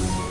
you.